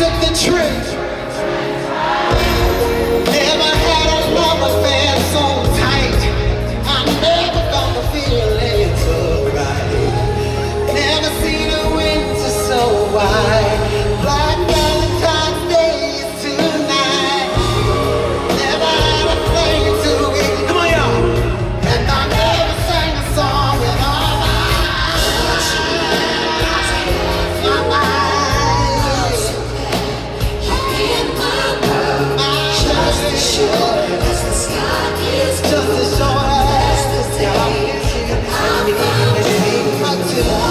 up the trip.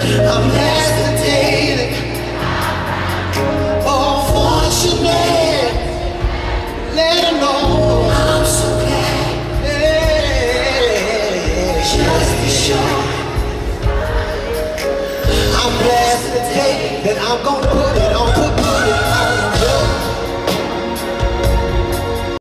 I'm hesitating. Oh, fortunate know? I'm yeah. I'm blessed That I'm gonna put